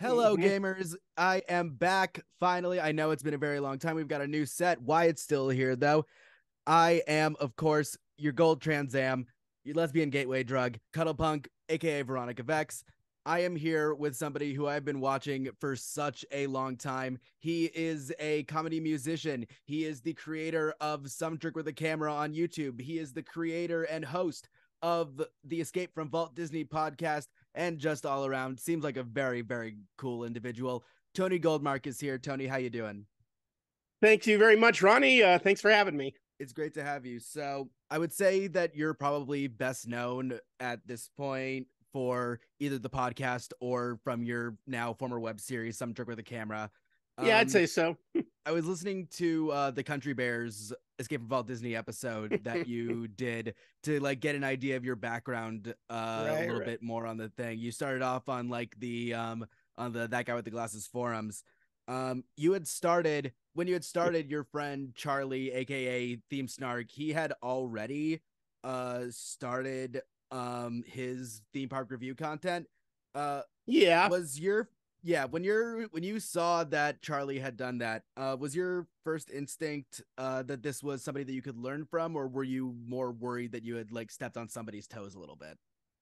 Hello, mm-hmm. gamers. I am back finally. I know it's been a very long time. We've got a new set. Why it's still here, though. I am, of course, your gold Trans Am, your lesbian gateway drug, Cuddlepunk, aka Veronica Vex. I am here with somebody who I've been watching for such a long time. He is a comedy musician. He is the creator of Some Jerk with a Camera on YouTube. He is the creator and host of the Escape from Vault Disney podcast and just all around seems like a very very cool individual. Tony Goldmark is here. Tony, how you doing? Thank you very much, Ronnie. Uh, thanks for having me. It's great to have you. So, I would say that you're probably best known at this point for either the podcast or from your now former web series, Some Jerk with a Camera. Yeah, um, I'd say so. I was listening to uh, the Country Bears Escape from Vault Disney episode that you did to like get an idea of your background uh, right, a little right. bit more on the thing. You started off on like the um on the that guy with the glasses forums. Um, you had started when you had started your friend Charlie, aka Theme Snark. He had already uh started um his theme park review content. Uh, yeah, was your yeah when you're when you saw that charlie had done that uh was your first instinct uh that this was somebody that you could learn from or were you more worried that you had like stepped on somebody's toes a little bit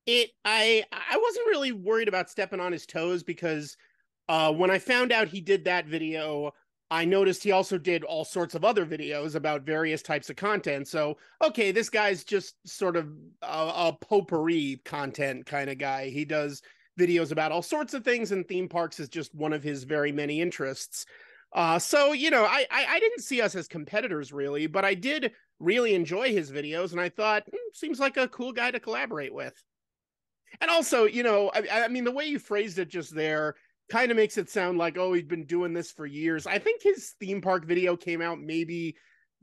it i i wasn't really worried about stepping on his toes because uh when i found out he did that video I noticed he also did all sorts of other videos about various types of content. So, okay, this guy's just sort of a, a potpourri content kind of guy. He does videos about all sorts of things, and theme parks is just one of his very many interests. Uh, so you know, I, I, I didn't see us as competitors really, but I did really enjoy his videos, and I thought hmm, seems like a cool guy to collaborate with. And also, you know, I, I mean, the way you phrased it just there kind of makes it sound like oh, he's been doing this for years. I think his theme park video came out maybe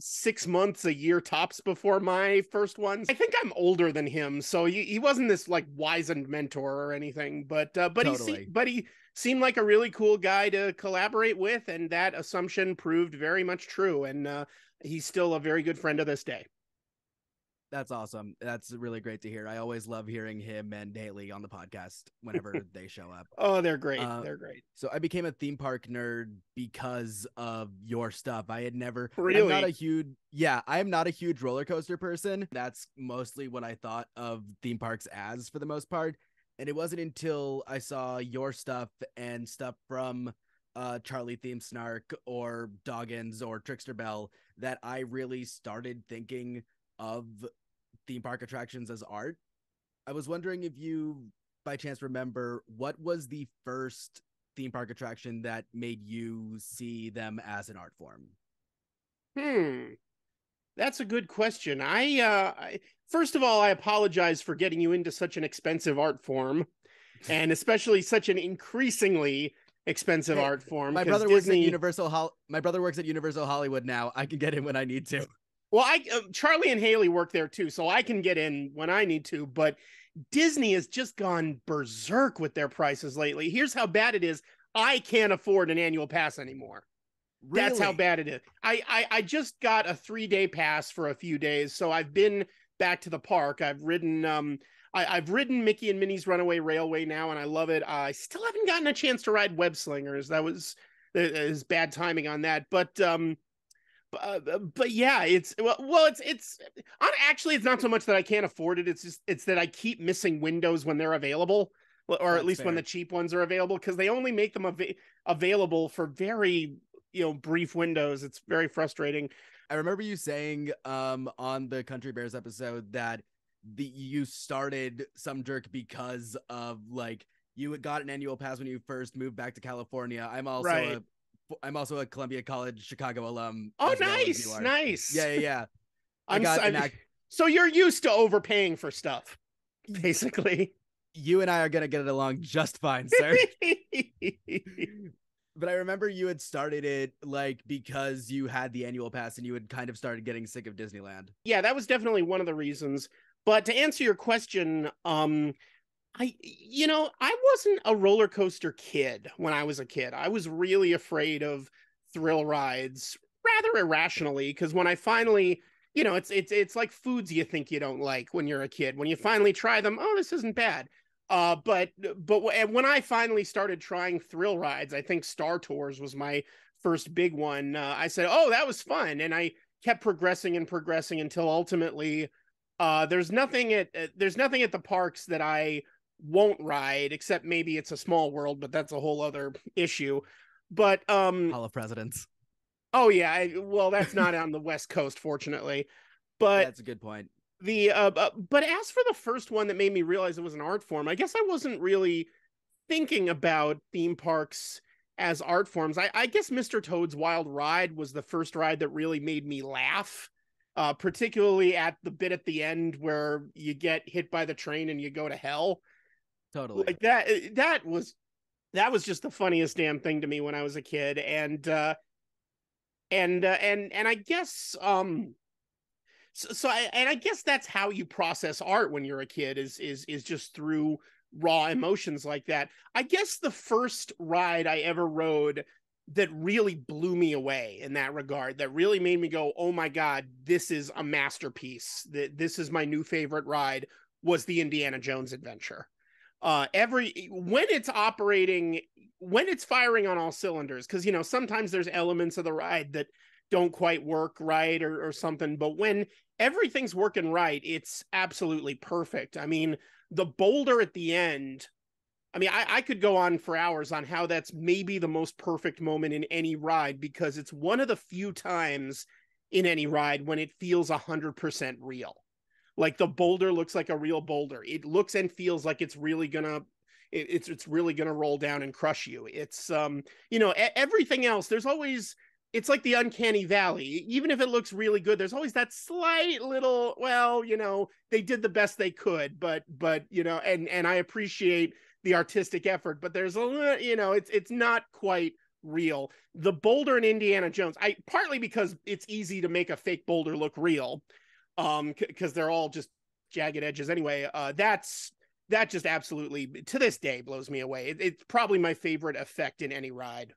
six months a year tops before my first ones. I think I'm older than him, so he, he wasn't this like wizened mentor or anything, but uh, but totally. he but he seemed like a really cool guy to collaborate with, and that assumption proved very much true. And uh, he's still a very good friend to this day. That's awesome. That's really great to hear. I always love hearing him and Haley on the podcast whenever they show up. Oh, they're great. Uh, they're great. So I became a theme park nerd because of your stuff. I had never really I'm not a huge yeah, I am not a huge roller coaster person. That's mostly what I thought of theme parks as for the most part. And it wasn't until I saw your stuff and stuff from uh Charlie Theme Snark or Doggins or Trickster Bell that I really started thinking of theme park attractions as art. I was wondering if you, by chance, remember what was the first theme park attraction that made you see them as an art form? Hmm. That's a good question. I, uh, I, first of all, I apologize for getting you into such an expensive art form, and especially such an increasingly expensive hey, art form. My brother Disney... works at Universal. Hol- my brother works at Universal Hollywood now. I can get in when I need to. Well, I uh, Charlie and Haley work there too, so I can get in when I need to. But Disney has just gone berserk with their prices lately. Here's how bad it is: I can't afford an annual pass anymore. Really? That's how bad it is. I, I I just got a three day pass for a few days, so I've been back to the park. I've ridden um I, have ridden Mickey and Minnie's Runaway Railway now, and I love it. I still haven't gotten a chance to ride Web Slingers. That was is bad timing on that, but um uh, but yeah, it's well, well, it's it's actually it's not so much that I can't afford it. It's just it's that I keep missing windows when they're available, or That's at least fair. when the cheap ones are available, because they only make them av- available for very you know brief windows. It's very frustrating. I remember you saying um on the Country Bears episode that the you started some jerk because of like you got an annual pass when you first moved back to California. I'm also right. I'm also a Columbia College Chicago alum. Oh, nice, well nice. Yeah, yeah, yeah. I I'm, got I'm, act- so you're used to overpaying for stuff, basically. You and I are gonna get it along just fine, sir. but I remember you had started it like because you had the annual pass and you had kind of started getting sick of Disneyland. Yeah, that was definitely one of the reasons. But to answer your question, um, I, you know, I wasn't a roller coaster kid when I was a kid. I was really afraid of thrill rides rather irrationally because when I finally, you know, it's it's it's like foods you think you don't like when you're a kid. When you finally try them, oh, this isn't bad. Uh, but but when I finally started trying thrill rides, I think Star Tours was my first big one. Uh, I said, "Oh, that was fun," and I kept progressing and progressing until ultimately, uh, there's nothing at there's nothing at the parks that I won't ride, except maybe it's a small world, but that's a whole other issue. But um, Hall of Presidents. Oh yeah, I, well that's not on the West Coast, fortunately. But that's a good point. The uh, but as for the first one that made me realize it was an art form, I guess I wasn't really thinking about theme parks as art forms. I, I guess Mr. Toad's Wild Ride was the first ride that really made me laugh. Uh, particularly at the bit at the end where you get hit by the train and you go to hell. Totally. Like that uh, that was that was just the funniest damn thing to me when I was a kid. And uh and uh, and and I guess um so, so I and I guess that's how you process art when you're a kid is is is just through raw emotions like that. I guess the first ride I ever rode that really blew me away in that regard that really made me go oh my god this is a masterpiece this is my new favorite ride was the Indiana Jones adventure uh every when it's operating when it's firing on all cylinders because you know sometimes there's elements of the ride that don't quite work right or, or something but when everything's working right it's absolutely perfect. I mean the boulder at the end i mean I, I could go on for hours on how that's maybe the most perfect moment in any ride because it's one of the few times in any ride when it feels 100% real like the boulder looks like a real boulder. It looks and feels like it's really gonna it, it's it's really gonna roll down and crush you. It's um you know everything else. There's always it's like the uncanny valley. Even if it looks really good, there's always that slight little well you know they did the best they could, but but you know and and I appreciate the artistic effort, but there's a you know it's it's not quite real. The boulder in Indiana Jones, I partly because it's easy to make a fake boulder look real um because they're all just jagged edges. Anyway uh that's that just absolutely to this day blows me away. It, it's probably my favorite effect in any ride.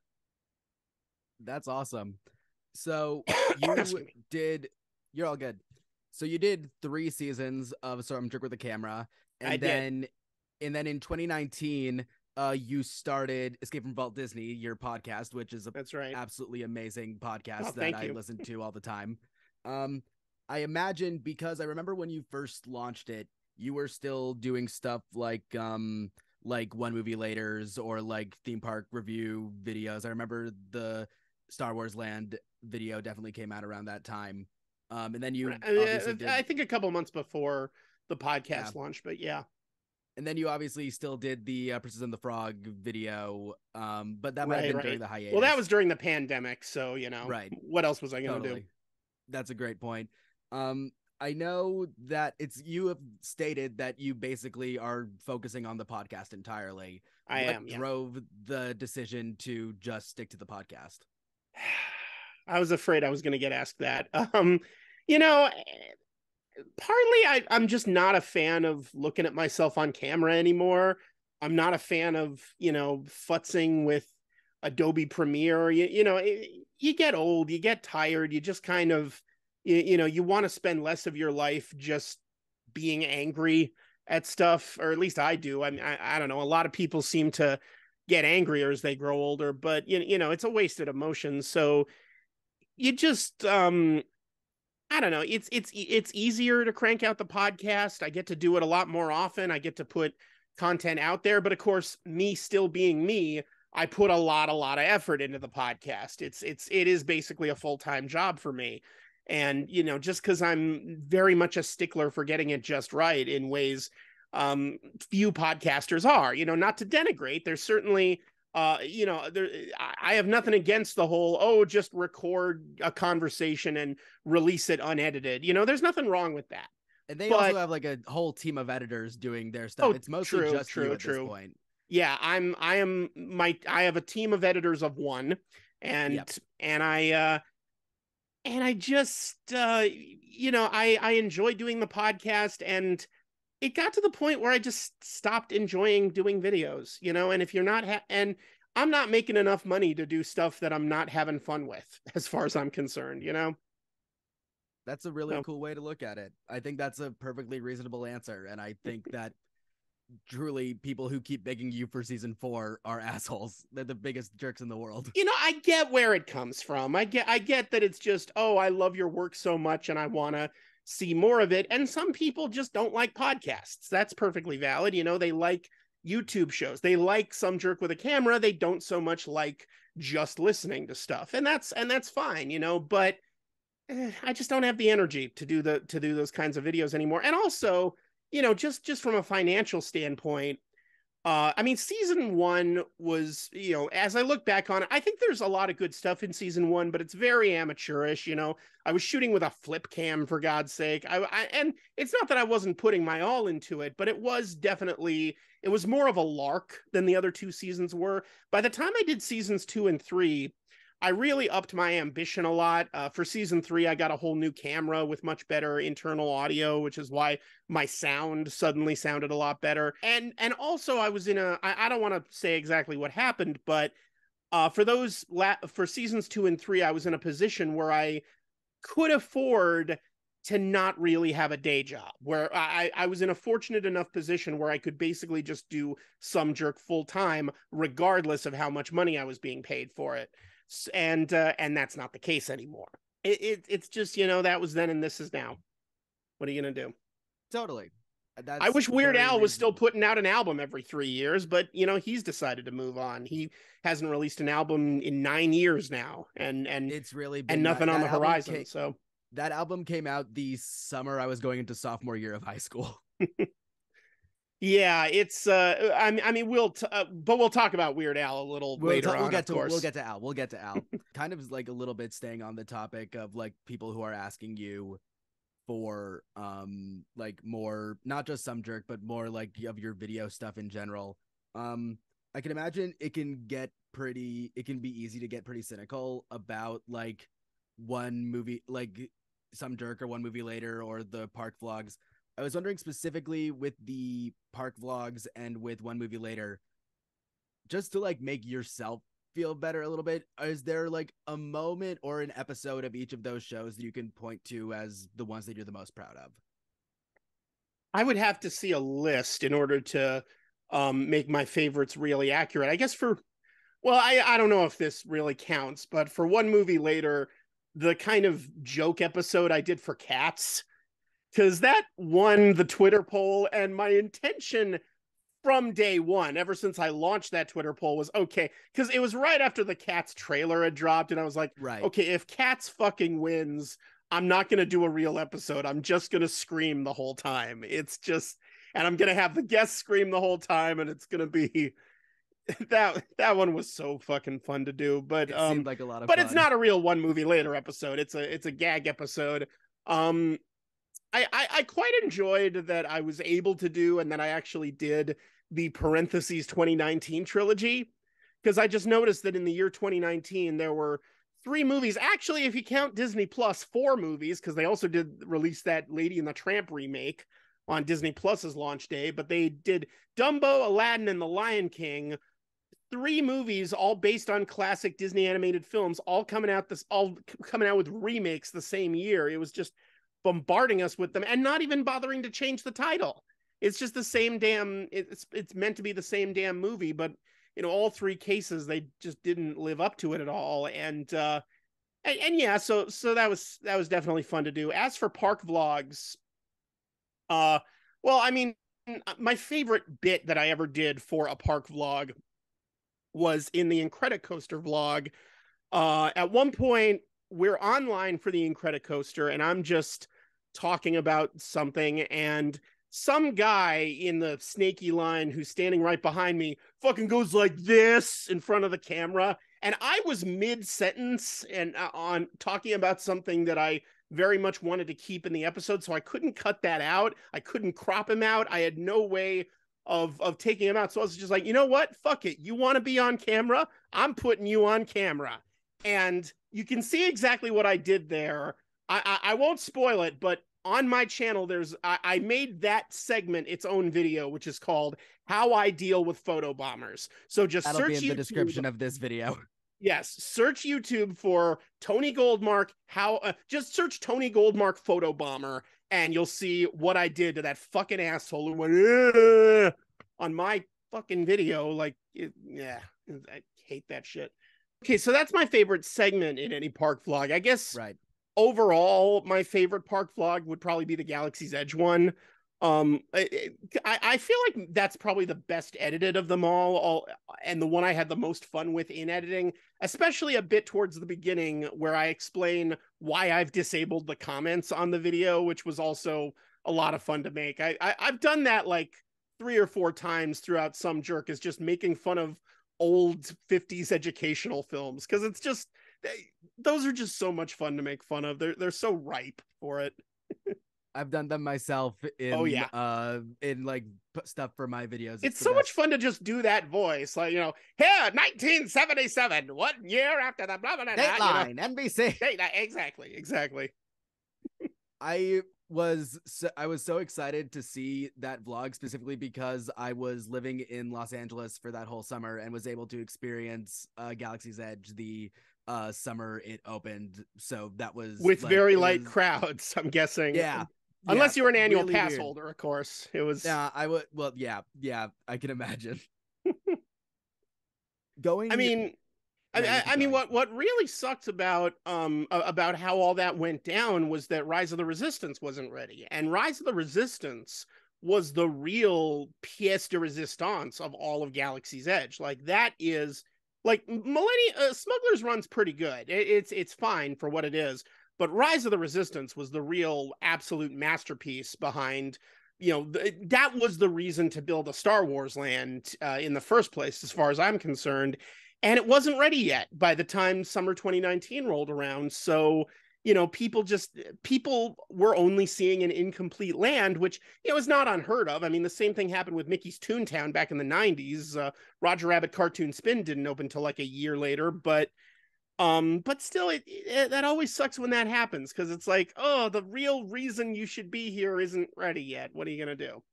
That's awesome. So you did you're all good. So you did three seasons of some jerk with the camera and I then did. and then in 2019 uh you started escape from Vault Disney your podcast which is a that's right. absolutely amazing podcast oh, that i listen to all the time. Um I imagine because I remember when you first launched it, you were still doing stuff like um like one movie later's or like theme park review videos. I remember the Star Wars Land video definitely came out around that time. Um, and then you, I, mean, did... I think a couple months before the podcast yeah. launched, but yeah. And then you obviously still did the uh, Princess and the Frog video, um, but that might right, have been right. during the hiatus. Well, that was during the pandemic, so you know, right? What else was I going to totally. do? That's a great point. Um, I know that it's you have stated that you basically are focusing on the podcast entirely. I what am. Yeah. Drove the decision to just stick to the podcast. I was afraid I was going to get asked that. Um, you know, partly I, I'm just not a fan of looking at myself on camera anymore. I'm not a fan of you know futzing with Adobe Premiere. You, you know, you get old, you get tired, you just kind of you, you know you want to spend less of your life just being angry at stuff or at least i do I, mean, I i don't know a lot of people seem to get angrier as they grow older but you, you know it's a wasted emotion so you just um I don't know. It's it's it's easier to crank out the podcast. I get to do it a lot more often. I get to put content out there, but of course, me still being me, I put a lot a lot of effort into the podcast. It's it's it is basically a full-time job for me and you know just because i'm very much a stickler for getting it just right in ways um few podcasters are you know not to denigrate there's certainly uh you know there i have nothing against the whole oh just record a conversation and release it unedited you know there's nothing wrong with that and they but, also have like a whole team of editors doing their stuff oh, it's mostly true, just true, you at true. this point yeah i'm i am my i have a team of editors of one and yep. and i uh and I just uh you know I I enjoy doing the podcast and it got to the point where I just stopped enjoying doing videos, you know, and if you're not ha- and I'm not making enough money to do stuff that I'm not having fun with as far as I'm concerned, you know. That's a really so. cool way to look at it. I think that's a perfectly reasonable answer and I think that truly people who keep begging you for season four are assholes. They're the biggest jerks in the world. You know, I get where it comes from. I get I get that it's just, oh, I love your work so much and I wanna see more of it. And some people just don't like podcasts. That's perfectly valid. You know, they like YouTube shows. They like some jerk with a camera. They don't so much like just listening to stuff. And that's and that's fine, you know, but eh, I just don't have the energy to do the to do those kinds of videos anymore. And also, you know, just just from a financial standpoint, uh, I mean, season one was, you know, as I look back on it, I think there's a lot of good stuff in season one, but it's very amateurish. You know, I was shooting with a flip cam for God's sake. I, I and it's not that I wasn't putting my all into it, but it was definitely it was more of a lark than the other two seasons were. By the time I did seasons two and three, I really upped my ambition a lot. Uh, for season three, I got a whole new camera with much better internal audio, which is why my sound suddenly sounded a lot better. And and also, I was in a. I, I don't want to say exactly what happened, but uh, for those la- for seasons two and three, I was in a position where I could afford to not really have a day job where I, I was in a fortunate enough position where I could basically just do some jerk full time, regardless of how much money I was being paid for it and uh, and that's not the case anymore. It, it it's just you know that was then and this is now. What are you gonna do? Totally. That's I wish Weird Al was still putting out an album every three years, but you know he's decided to move on. He hasn't released an album in nine years now, and and it's really and nothing that, on that the horizon. Came, so that album came out the summer I was going into sophomore year of high school. Yeah, it's uh I mean I mean we'll t- uh, but we'll talk about Weird Al a little we'll later t- we'll on, get to we'll get to Al. We'll get to Al. kind of like a little bit staying on the topic of like people who are asking you for um like more not just some jerk but more like of your video stuff in general. Um I can imagine it can get pretty it can be easy to get pretty cynical about like one movie like some jerk or one movie later or the park vlogs I was wondering specifically with the park vlogs and with one movie later, just to like make yourself feel better a little bit. Is there like a moment or an episode of each of those shows that you can point to as the ones that you're the most proud of? I would have to see a list in order to um, make my favorites really accurate. I guess for, well, I, I don't know if this really counts, but for one movie later, the kind of joke episode I did for cats because that won the Twitter poll. And my intention from day one, ever since I launched that Twitter poll, was okay. Because it was right after the Cats trailer had dropped. And I was like, right. okay, if Cats fucking wins, I'm not going to do a real episode. I'm just going to scream the whole time. It's just, and I'm going to have the guests scream the whole time. And it's going to be. that that one was so fucking fun to do but it um like a lot of but fun. it's not a real one movie later episode it's a it's a gag episode um I, I, I quite enjoyed that I was able to do and that I actually did the parentheses 2019 trilogy because I just noticed that in the year 2019 there were three movies. Actually, if you count Disney Plus, four movies because they also did release that Lady and the Tramp remake on Disney Plus's launch day. But they did Dumbo, Aladdin, and The Lion King. Three movies, all based on classic Disney animated films, all coming out this, all coming out with remakes the same year. It was just bombarding us with them and not even bothering to change the title. It's just the same damn it's it's meant to be the same damn movie, but in all three cases they just didn't live up to it at all. And uh and, and yeah, so so that was that was definitely fun to do. As for park vlogs, uh well, I mean my favorite bit that I ever did for a park vlog was in the Incredicoaster vlog. Uh, at one point, we're online for the Incredicoaster, and I'm just talking about something and some guy in the snaky line who's standing right behind me fucking goes like this in front of the camera. And i was mid sentence and uh, on talking about something that i very much wanted to keep in the episode so i couldn't cut that out. I couldn't crop him out. I had no way of of taking him out. So i was just like you know what? Fuck it. You want to be on camera? I'm putting you on camera. And you can see exactly what i did there I, I, I won't spoil it, but on my channel, there's I, I, made that segment its own video, which is called "How I Deal with Photo Bombers." So just That'll search be in YouTube, the description of this video. Yes, search YouTube for Tony Goldmark. How uh, just search Tony Goldmark photo bomber, and you'll see what I did to that fucking asshole who went. on my fucking video. Like, it, yeah, I hate that shit. Okay, so that's my favorite segment in any park vlog. I guess Right. Overall, my favorite park vlog would probably be the Galaxy's Edge one. Um, I, I feel like that's probably the best edited of them all, all, and the one I had the most fun with in editing, especially a bit towards the beginning where I explain why I've disabled the comments on the video, which was also a lot of fun to make. I, I I've done that like three or four times throughout some jerk is just making fun of old 50s educational films because it's just they, those are just so much fun to make fun of. They're they're so ripe for it. I've done them myself in Oh, yeah. uh in like stuff for my videos. It's the so much fun to just do that voice, like you know, here, 1977, one year after the blah blah blah. blah, you know. Dateline, NBC. Dateline, exactly, exactly. I was so, I was so excited to see that vlog specifically because I was living in Los Angeles for that whole summer and was able to experience uh, Galaxy's Edge the uh summer it opened. So that was With like, very light was- crowds, I'm guessing. Yeah. Unless you were an annual really pass weird. holder, of course. It was. Yeah, I would. Well, yeah, yeah, I can imagine. Going. I mean, I, I, mean, what what really sucked about um about how all that went down was that Rise of the Resistance wasn't ready, and Rise of the Resistance was the real pièce de résistance of all of Galaxy's Edge. Like that is like Millennium uh, Smugglers Run's pretty good. It, it's it's fine for what it is, but Rise of the Resistance was the real absolute masterpiece behind. You know th- that was the reason to build a Star Wars land uh, in the first place, as far as I'm concerned and it wasn't ready yet by the time summer 2019 rolled around so you know people just people were only seeing an incomplete land which you know is not unheard of. I mean the same thing happened with mickey's toontown back in the 90s uh, roger rabbit cartoon spin didn't open till like a year later but um but still it, it that always sucks when that happens because it's like oh the real reason you should be here isn't ready yet. What are you gonna do?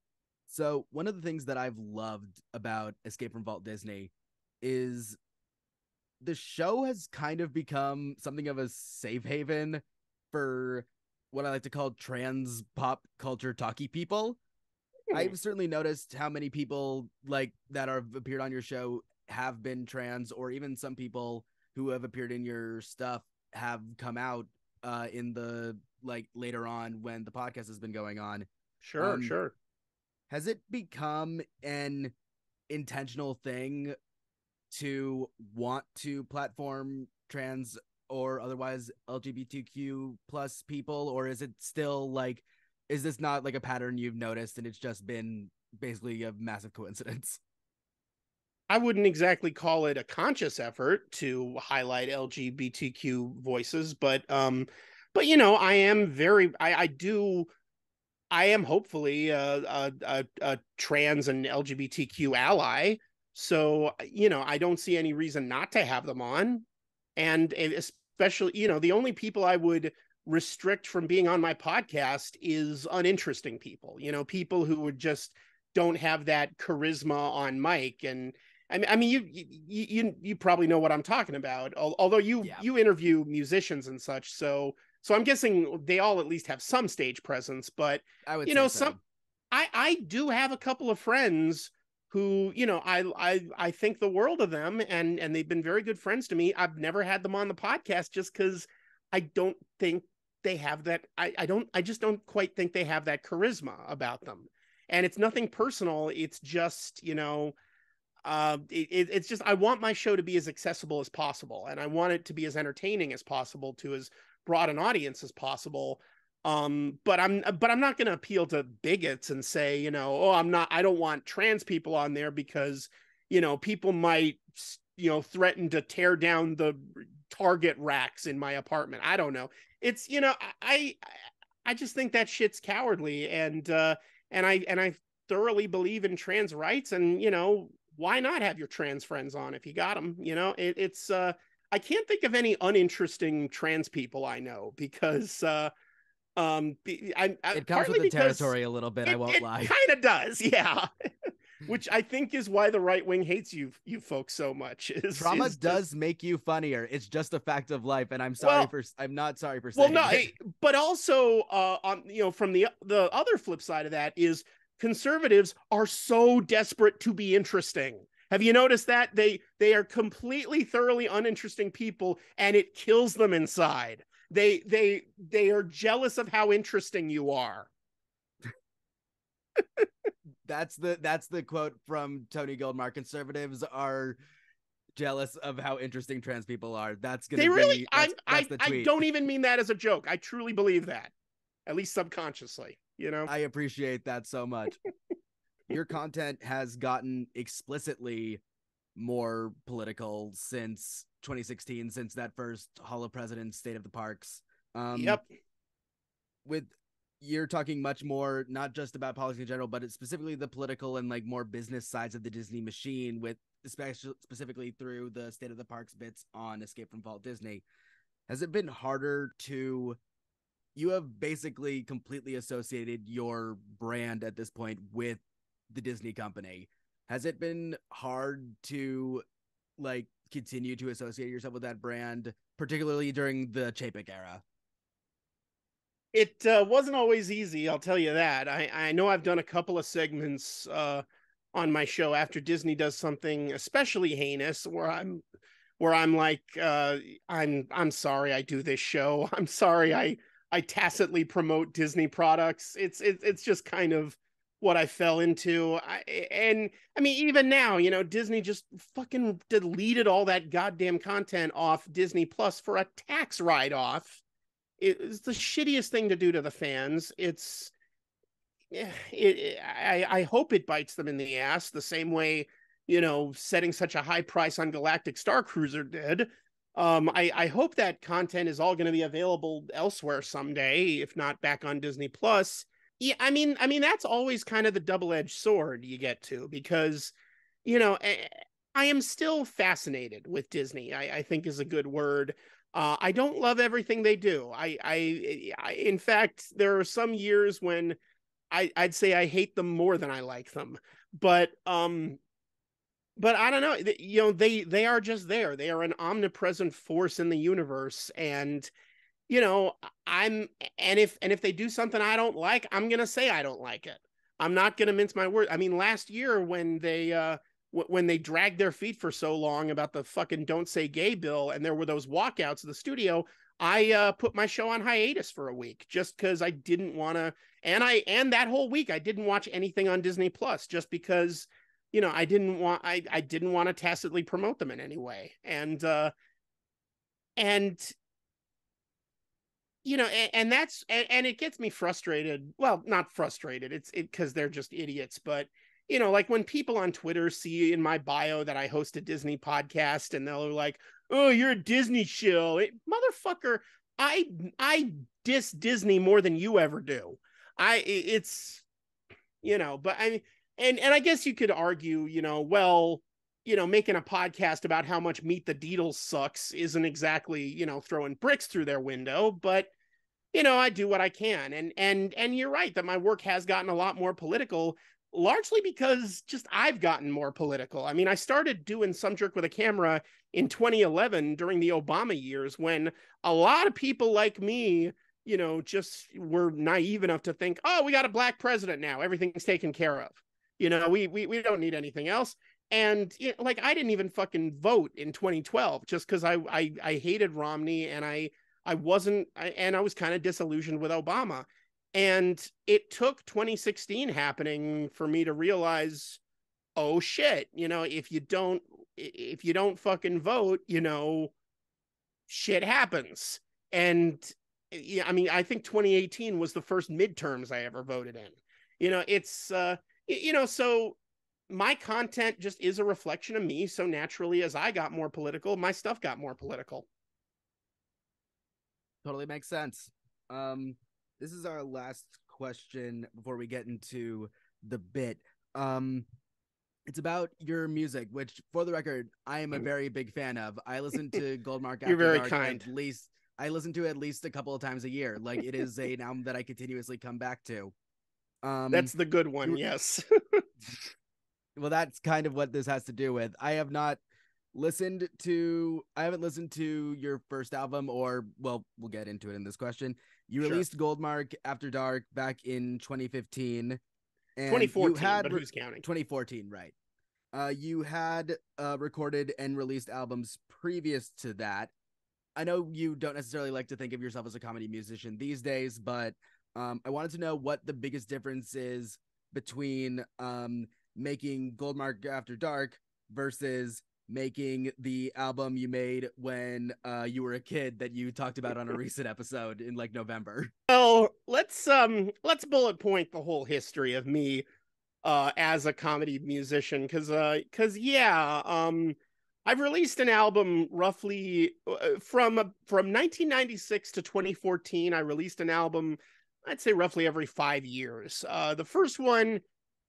So one of the things that I've loved about Escape from Vault Disney is the show has kind of become something of a safe haven for what I like to call trans pop culture talkie people. I've certainly noticed how many people like that are appeared on your show have been trans, or even some people who have appeared in your stuff have come out uh, in the like later on when the podcast has been going on. sure Um, sure Has it become an intentional thing to want to platform trans or otherwise LGBTQ plus people, or is it still like, is this not like a pattern you've noticed and it's just been basically a massive coincidence? I wouldn't exactly call it a conscious effort to highlight LGBTQ voices, but um, but you know, I am very, I, I do, I am hopefully a, a, a, a trans and LGBTQ ally. So you know, I don't see any reason not to have them on, and especially you know, the only people I would restrict from being on my podcast is uninteresting people. You know, people who would just don't have that charisma on mic and I mean, I mean, you you you you probably know what I'm talking about. Although you Yeah. you interview musicians and such, so so I'm guessing they all at least have some stage presence. But I would You know, so. some- I I do have a couple of friends who you know I I I think the world of them, and and they've been very good friends to me. I've never had them on the podcast just because I don't think they have that. I I don't I just don't quite think they have that charisma about them. And it's nothing personal. It's just you know uh, it, it- it's just I want my show to be as accessible as possible, and I want it to be as entertaining as possible to as broad an audience as possible. Um, but I'm but I'm not going to appeal to bigots and say you know oh I'm not I don't want trans people on there because you know people might you know threaten to tear down the Target racks in my apartment. I don't know. It's you know I I, I just think that shit's cowardly and uh, and I and I thoroughly believe in trans rights and you know why not have your trans friends on if you got them you know it, it's uh i can't think of any uninteresting trans people i know because uh um I, I, it comes with the territory a little bit. I won't lie. it kind of does yeah which i think is why the right wing hates you you folks so much is, Trauma is does make you funnier. It's just a fact of life, and I'm sorry Well- for. I'm not sorry for well saying. no it. but also uh on you know from the the other flip side of that is conservatives are so desperate to be interesting. Have you noticed that they they are completely thoroughly uninteresting people and it kills them inside. They they they are jealous of how interesting you are. that's the that's the quote from Tony Goldmark. Conservatives are jealous of how interesting trans people are. That's gonna they really. Be, I that's, I I don't even mean that as a joke. I truly believe that, at least subconsciously. You know, I appreciate that so much. Your content has gotten explicitly more political since 2016, since that first Hall of Presidents State of the Parks. Um, yep. With you're talking much more not just about politics in general, but it's specifically the political and like more business sides of the Disney machine, with especially specifically through the state of the parks bits on Escape from Vault Disney. Has it been harder to? You have basically completely associated your brand at this point with the Disney company. Has it been hard to like continue to associate yourself with that brand, particularly during the Chapek era? It uh, wasn't always easy, I'll tell you that. I, I know I've done a couple of segments uh, on my show after Disney does something especially heinous, where I'm where I'm like, uh, I'm I'm sorry I do this show. I'm sorry I I tacitly promote Disney products. It's it's it's just kind of what I fell into. I, and I mean, even now, you know, Disney just fucking deleted all that goddamn content off Disney Plus for a tax write off it's the shittiest thing to do to the fans. It's it, it, I, I hope it bites them in the ass the same way, you know, setting such a high price on Galactic Star Cruiser did. Um, I, I hope that content is all going to be available elsewhere someday, if not back on Disney Plus. Yeah, I mean, I mean that's always kind of the double-edged sword you get to because, you know, I am still fascinated with Disney. I, I think is a good word. Uh, I don't love everything they do. I, I, I, in fact, there are some years when I, I'd say I hate them more than I like them. But, um, but I don't know. You know, they they are just there. They are an omnipresent force in the universe, and you know, I'm and if and if they do something I don't like, I'm gonna say I don't like it. I'm not gonna mince my words. I mean, last year when they uh when they dragged their feet for so long about the fucking don't say gay bill and there were those walkouts of the studio i uh, put my show on hiatus for a week just because i didn't want to and i and that whole week i didn't watch anything on disney plus just because you know i didn't want i i didn't want to tacitly promote them in any way and uh and you know and, and that's and, and it gets me frustrated well not frustrated it's it because they're just idiots but you know, like when people on Twitter see in my bio that I host a Disney podcast and they're like, "Oh, you're a Disney shill." It, motherfucker, I I diss Disney more than you ever do. I it's you know, but I and and I guess you could argue, you know, well, you know, making a podcast about how much Meet the Deedles sucks isn't exactly, you know, throwing bricks through their window, but you know, I do what I can. And and and you're right that my work has gotten a lot more political largely because just I've gotten more political. I mean, I started doing some jerk with a camera in 2011 during the Obama years when a lot of people like me, you know, just were naive enough to think, "Oh, we got a black president now. Everything's taken care of." You know, we we we don't need anything else. And you know, like I didn't even fucking vote in 2012 just cuz I I I hated Romney and I I wasn't I, and I was kind of disillusioned with Obama. And it took 2016 happening for me to realize, oh shit, you know, if you don't if you don't fucking vote, you know, shit happens. And yeah, I mean, I think 2018 was the first midterms I ever voted in. You know, it's uh you know, so my content just is a reflection of me. So naturally, as I got more political, my stuff got more political. Totally makes sense. Um, this is our last question before we get into the bit. Um, it's about your music, which, for the record, I am a very big fan of. I listen to Goldmark. You're very kind. At least I listen to it at least a couple of times a year. Like it is a, an album that I continuously come back to. Um, that's the good one. Yes. well, that's kind of what this has to do with. I have not listened to. I haven't listened to your first album, or well, we'll get into it in this question. You sure. released Goldmark After Dark back in 2015. And 2014, you had but who's counting? 2014, right? Uh, you had uh, recorded and released albums previous to that. I know you don't necessarily like to think of yourself as a comedy musician these days, but um, I wanted to know what the biggest difference is between um, making Goldmark After Dark versus making the album you made when uh, you were a kid that you talked about on a recent episode in like November. Well, let's um let's bullet point the whole history of me uh as a comedy musician cuz uh cuz yeah, um I've released an album roughly uh, from from 1996 to 2014. I released an album I'd say roughly every 5 years. Uh the first one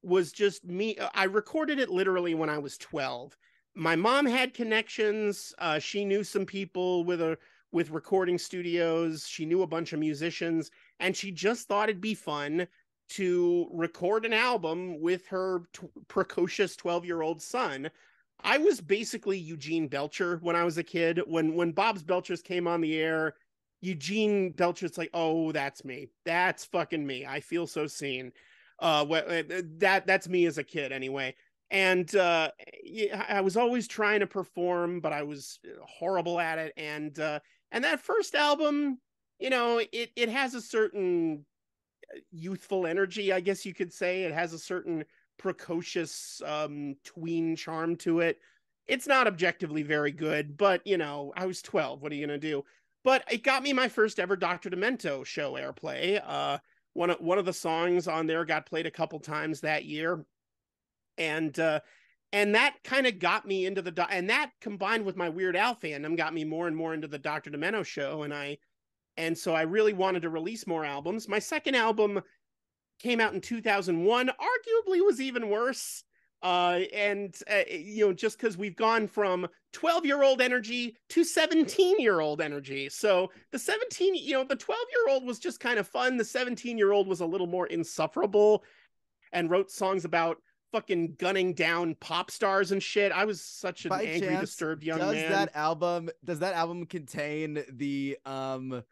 was just me I recorded it literally when I was 12. My mom had connections. Uh she knew some people with a with recording studios. She knew a bunch of musicians, and she just thought it'd be fun to record an album with her t- precocious 12 year old son. I was basically Eugene Belcher when I was a kid. When when Bob's Belchers came on the air, Eugene Belcher's like, oh, that's me. That's fucking me. I feel so seen. Uh, that that's me as a kid anyway. And uh, I was always trying to perform, but I was horrible at it. And uh, and that first album, you know, it it has a certain uh, youthful energy, I guess you could say. It has a certain precocious um tween charm to it. It's not objectively very good, but you know, I was 12. What are you going to do? But it got me my first ever Dr. Demento show airplay. Uh one of one of the songs on there got played a couple times that year. And uh and that kind of got me into the and that combined with my Weird Al fandom got me more and more into the Dr. Demento show and I and so I really wanted to release more albums. My second album came out in 2001, arguably was even worse. Uh, and uh, you know, just because we've gone from 12 year old energy to 17 year old energy. So the 17, you know, the 12 year old was just kind of fun. The 17 year old was a little more insufferable and wrote songs about fucking gunning down pop stars and shit. I was such an By angry, chance, disturbed young does man. that album does that album contain the um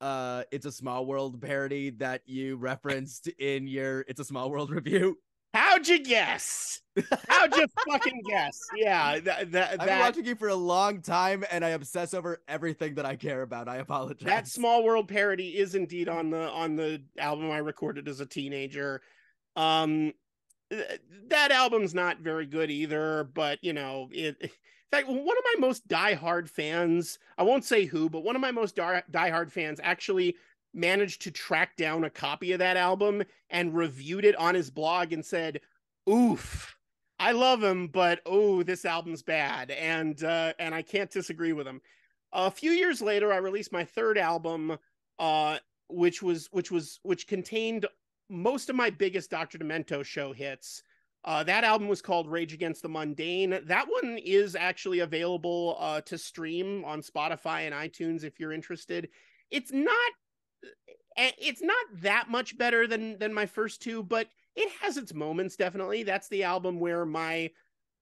uh it's a small world parody that you referenced in your it's a small world review How'd you guess? How'd you fucking guess? Yeah, that that i've been watching you for a long time and i obsess over everything that i care about i apologize that small world parody is indeed on the on the album I recorded as a teenager. Um, th- that album's not very good either, but you know it. In fact, one of my most diehard fans, I won't say who, but one of my most die- diehard fans actually managed to track down a copy of that album and reviewed it on his blog and said, "Oof, I love him, but oh, this album's bad," and uh, and I can't disagree with him. A few years later, I released my third album, uh, which was which was which contained most of my biggest Dr. Demento show hits. Uh, that album was called Rage Against the Mundane. That one is actually available uh, to stream on Spotify and iTunes if you're interested. It's not eh, it's not that much better than than my first two, but it has its moments definitely. That's the album where my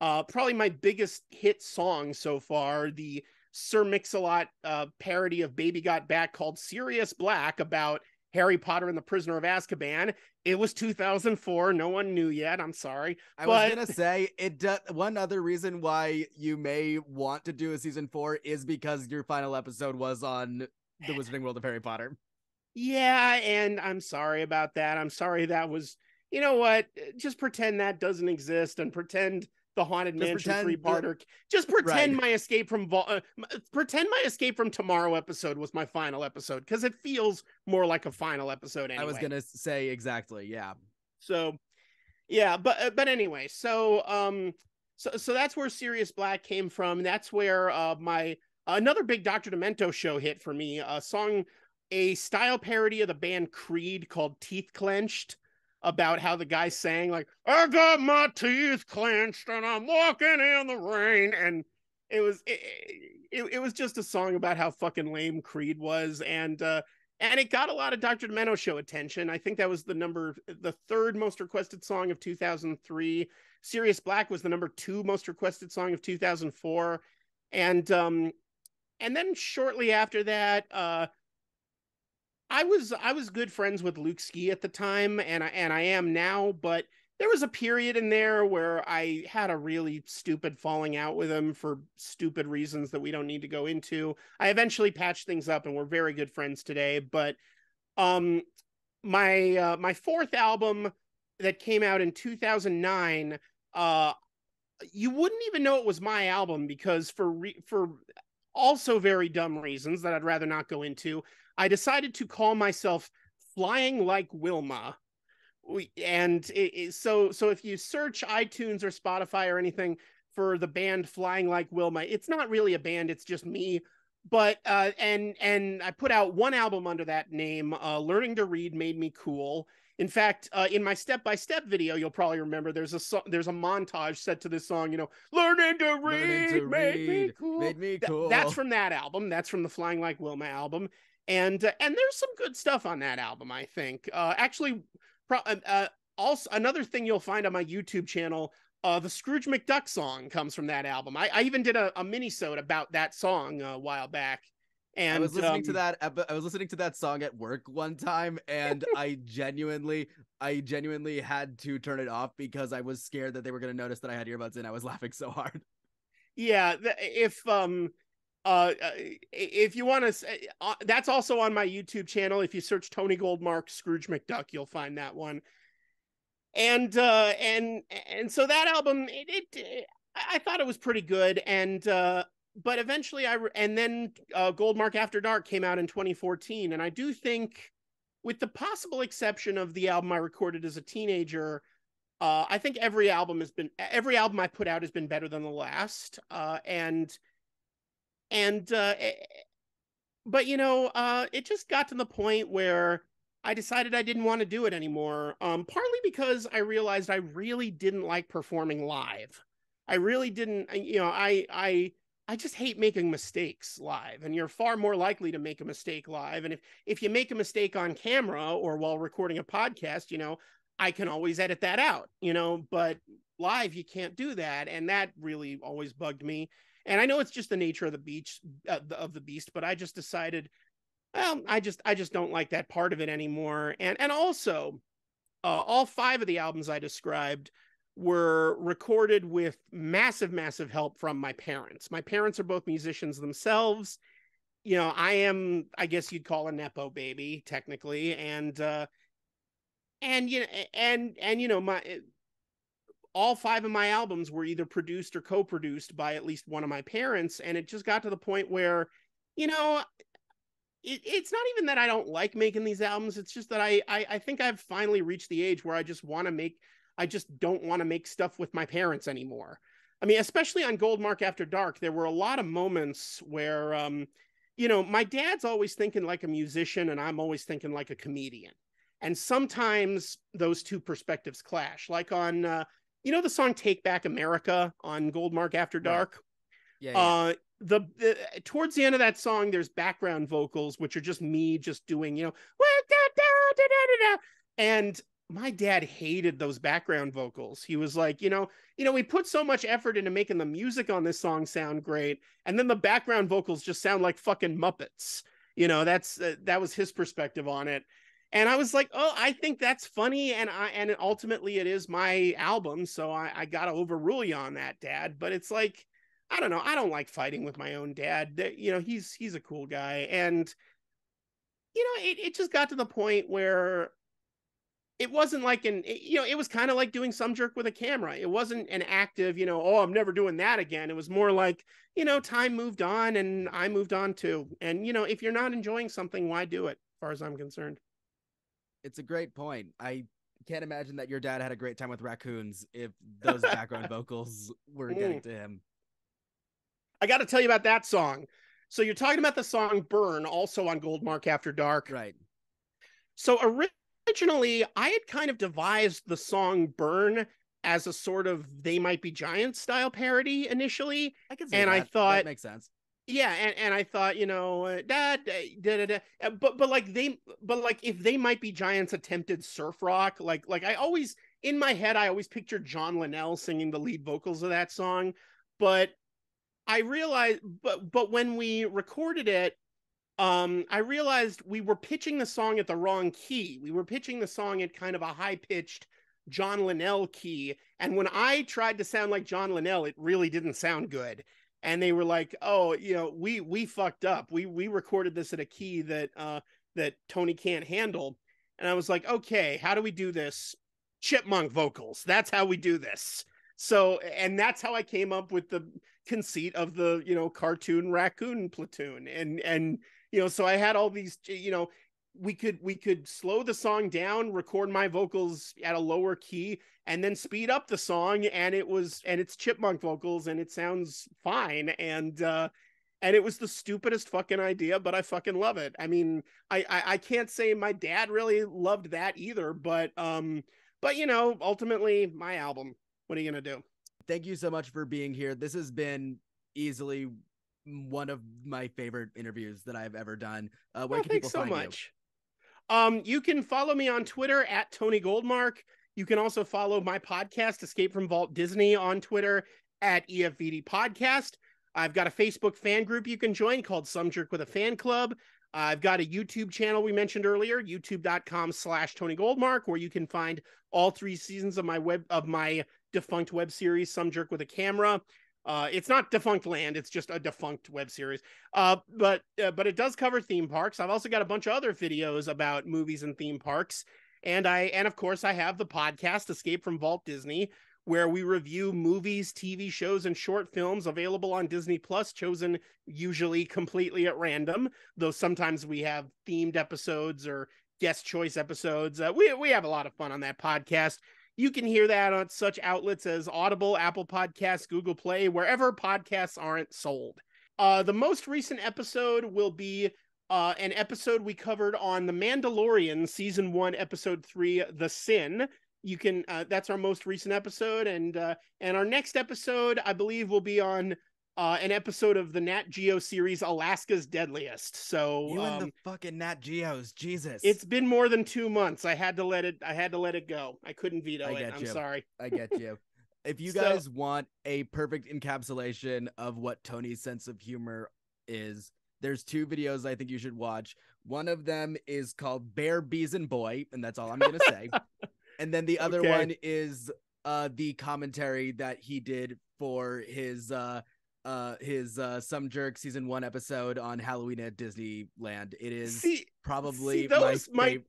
uh probably my biggest hit song so far, the Sir Mix-a-Lot uh, parody of Baby Got Back called Sirius Black about Harry Potter and the Prisoner of Azkaban. It was 2004. No one knew yet. I'm sorry. I but- was gonna say it. Do- one other reason why you may want to do a season four is because your final episode was on the Wizarding World of Harry Potter. Yeah, and I'm sorry about that. I'm sorry that was. You know what? Just pretend that doesn't exist and pretend the Haunted Just Mansion three parter. Just pretend Right. my escape from uh, pretend my escape from tomorrow episode was my final episode because it feels more like a final episode. Anyway. I was gonna say exactly. Yeah. So, yeah, but but anyway, so um, so so that's where Sirius Black came from. That's where uh my another big Doctor Demento show hit for me. A song, a style parody of the band Creed called Teeth Clenched. About how the guy sang like I got my teeth clenched and I'm walking in the rain, and it was it, it, it was just a song about how fucking lame Creed was, and uh, and it got a lot of Dr. Demento show attention. I think that was the number, the third most requested song of 2003. Sirius Black was the number two most requested song of 2004, and um, and then shortly after that, uh, I was I was good friends with Luke Ski at the time, and I and I am now, but there was a period in there where I had a really stupid falling out with him for stupid reasons that we don't need to go into. I eventually patched things up and we're very good friends today, but um my uh, my fourth album that came out in 2009 uh you wouldn't even know it was my album because for re- for also very dumb reasons that I'd rather not go into, I decided to call myself Flying Like Wilma. We, and it, it, so so if you search iTunes or Spotify or anything for the band Flying Like Wilma, it's not really a band, it's just me. But uh and and I put out one album under that name. Uh Learning to Read made me cool. In fact, uh, in my step by step video, you'll probably remember there's a so- there's a montage set to this song. You know, learning to read, Learning to made read me cool. made me Th- cool. that's from that album. That's from the Flying Like Wilma album, and uh, and there's some good stuff on that album. I think. Uh, actually, pro- uh, uh, also another thing you'll find on my YouTube channel. Uh, the Scrooge McDuck song comes from that album. I, I even did a, a mini-sode about that song a while back. And I was listening to um, that. I was listening to that song at work one time, and I genuinely, I genuinely had to turn it off because I was scared that they were going to notice that I had earbuds in. I was laughing so hard. yeah if um uh uh, if you want to uh, that's also on my youtube channel. If you search tony goldmark scrooge mcduck you'll find that one. And uh and and so that album it, it i thought it was pretty good. And uh but eventually i re- and then uh goldmark after dark came out in 2014 and i do think with the possible exception of the album i recorded as a teenager uh, I think every album has been every album I put out has been better than the last. Uh, and and uh, eh, but you know, uh, it just got to the point where I decided I didn't want to do it anymore. Um, partly because I realized I really didn't like performing live. I really didn't. You know, I I I just hate making mistakes live, and you're far more likely to make a mistake live. And if if you make a mistake on camera or while recording a podcast, you know, I can always edit that out, you know, but live you can't do that, and that really always bugged me. And I know it's just the nature of the beach uh, of the beast, but I just decided, well, I just I just don't like that part of it anymore. And and also, uh, all five of the albums I described were recorded with massive, massive help from my parents. My parents are both musicians themselves. You know, I am, I guess you'd call a nepo baby technically, and uh, and you know and and you know my all five of my albums were either produced or co-produced by at least one of my parents and it just got to the point where you know it, it's not even that i don't like making these albums it's just that I, I i think i've finally reached the age where i just want to make i just don't want to make stuff with my parents anymore. I mean especially on goldmark after dark there were a lot of moments where um you know my dad's always thinking like a musician and i'm always thinking like a comedian and sometimes those two perspectives clash. Like on uh, you know the song take back america on goldmark after dark? Yeah, yeah. uh the, the towards the end of that song there's background vocals which are just me just doing you know "Wah, da, da, da, da, da, da." and my dad hated those background vocals. He was like you know you know we put so much effort into making the music on this song sound great and then the background vocals just sound like fucking muppets. You know that's uh, that was his perspective on it and I was like, oh, I think that's funny, and I and ultimately it is my album, so I, I gotta overrule you on that, Dad. But it's like, I don't know, I don't like fighting with my own dad. You know, he's he's a cool guy, and you know, it it just got to the point where it wasn't like an you know, it was kind of like doing some jerk with a camera. It wasn't an active, you know, oh, I'm never doing that again. It was more like, you know, time moved on, and I moved on too. And you know, if you're not enjoying something, why do it? As far as I'm concerned. It's a great point. I can't imagine that your dad had a great time with raccoons if those background vocals were getting Mm. to him. I got to tell you about that song. So you're talking about the song "Burn," also on Goldmark After Dark. Right. So originally, I had kind of devised the song "Burn" as a sort of "They Might Be Giants" style parody initially. I can see And I thought- that makes sense. Yeah, and, and I thought, you know, uh, da, da, da, da. Uh, but but like they, but like if they might be giants attempted surf rock, like like I always in my head I always pictured John Linnell singing the lead vocals of that song, but I realized, but but when we recorded it, um, I realized we were pitching the song at the wrong key. We were pitching the song at kind of a high pitched John Linnell key. And when I tried to sound like John Linnell, it really didn't sound good. And they were like, "Oh, you know, we we fucked up. We we recorded this at a key that uh that Tony can't handle." And I was like, "Okay, how do we do this? Chipmunk vocals. That's how we do this." So, and that's how I came up with the conceit of the, you know, cartoon raccoon platoon. And and you know, so I had all these, you know, we could we could slow the song down record my vocals at a lower key and then speed up the song and it was and it's chipmunk vocals and it sounds fine and uh and it was the stupidest fucking idea but i fucking love it. I mean I, I i can't say my dad really loved that either but um but you know ultimately my album. What are you gonna do? Thank you so much for being here. This has been easily one of my favorite interviews that I've ever done. Uh, where well, can people so find much. Um, you can follow me on Twitter at Tony Goldmark. You can also follow my podcast, Escape from Vault Disney, on Twitter at EFVD Podcast. I've got a Facebook fan group you can join called Some Jerk with a Fan Club. I've got a YouTube channel we mentioned earlier, youtube.com slash Tony Goldmark, where you can find all three seasons of my web of my defunct web series, Some Jerk with a Camera. Uh, it's not defunct land; it's just a defunct web series. Uh, but uh, but it does cover theme parks. I've also got a bunch of other videos about movies and theme parks, and I and of course I have the podcast Escape from Vault Disney, where we review movies, TV shows, and short films available on Disney Plus, chosen usually completely at random. Though sometimes we have themed episodes or guest choice episodes. Uh, we we have a lot of fun on that podcast. You can hear that on such outlets as Audible, Apple Podcasts, Google Play, wherever podcasts aren't sold. Uh, the most recent episode will be uh, an episode we covered on The Mandalorian, season one, episode three, The Sin. You can uh, that's our most recent episode, and uh, and our next episode, I believe, will be on uh, an episode of the Nat Geo series Alaska's Deadliest. So you um, and the fucking Nat Geos, Jesus! It's been more than two months. I had to let it. I had to let it go. I couldn't veto I it. get I'm sorry. I get you. If you So- guys want a perfect encapsulation of what Tony's sense of humor is, there's two videos I think you should watch. One of them is called Bear Bees and Boy, and that's all I'm gonna say. and then the other Okay. one is uh the commentary that he did for his uh uh his uh some jerk season one episode on Halloween at Disneyland. It is See, probably see, those my might-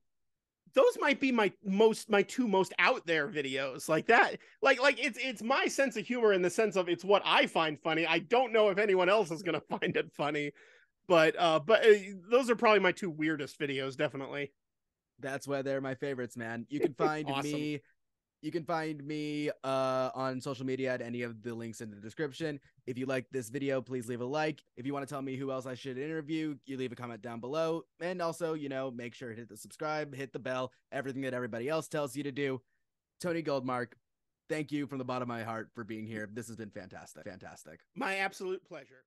those might be my most my two most out there videos like that like like it's it's my sense of humor in the sense of it's what i find funny i don't know if anyone else is gonna find it funny but uh but uh, those are probably my two weirdest videos definitely That's why they're my favorites, man. You can find Awesome. me you can find me uh on social media at any of the links in the description. If you like this video, please leave a like. If you want to tell me who else I should interview, you leave a comment down below. And also, you know, make sure to hit the subscribe, hit the bell, everything that everybody else tells you to do. Tony Goldmark, thank you from the bottom of my heart for being here. This has been fantastic. Fantastic. my absolute pleasure